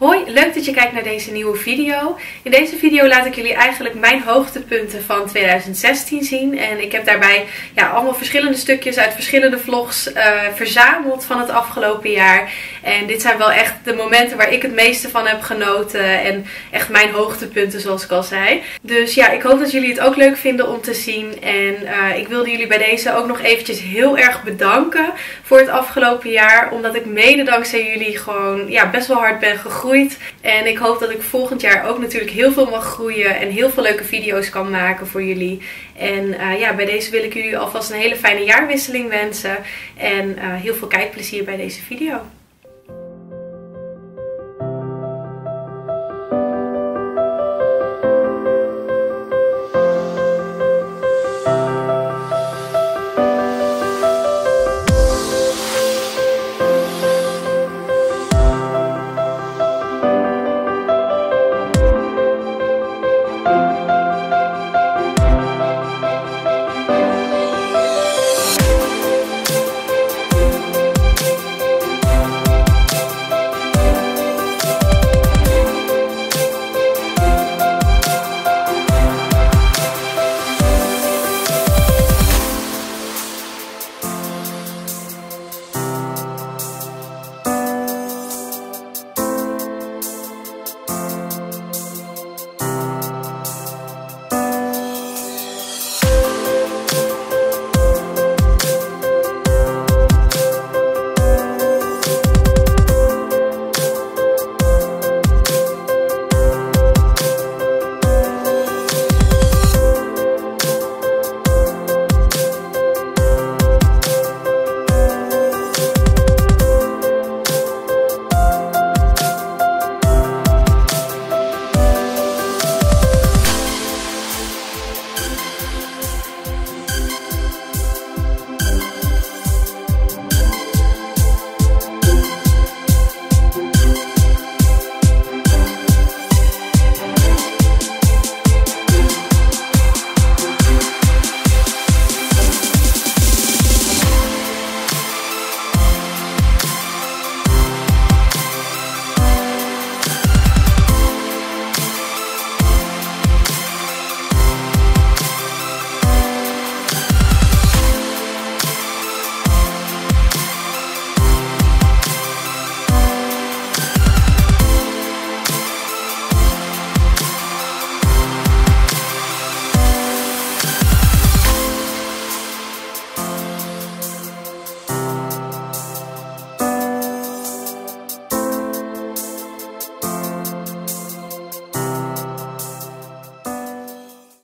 Hoi, leuk dat je kijkt naar deze nieuwe video. In deze video laat ik jullie eigenlijk mijn hoogtepunten van 2016 zien. En ik heb daarbij ja, allemaal verschillende stukjes uit verschillende vlogs uh, verzameld van het afgelopen jaar. En dit zijn wel echt de momenten waar ik het meeste van heb genoten. En echt mijn hoogtepunten zoals ik al zei. Dus ja, ik hoop dat jullie het ook leuk vinden om te zien. En uh, ik wilde jullie bij deze ook nog eventjes heel erg bedanken voor het afgelopen jaar. Omdat ik mede dankzij jullie gewoon ja, best wel hard ben gegroeid en ik hoop dat ik volgend jaar ook natuurlijk heel veel mag groeien en heel veel leuke video's kan maken voor jullie. En uh, ja, bij deze wil ik jullie alvast een hele fijne jaarwisseling wensen. En uh, heel veel kijkplezier bij deze video.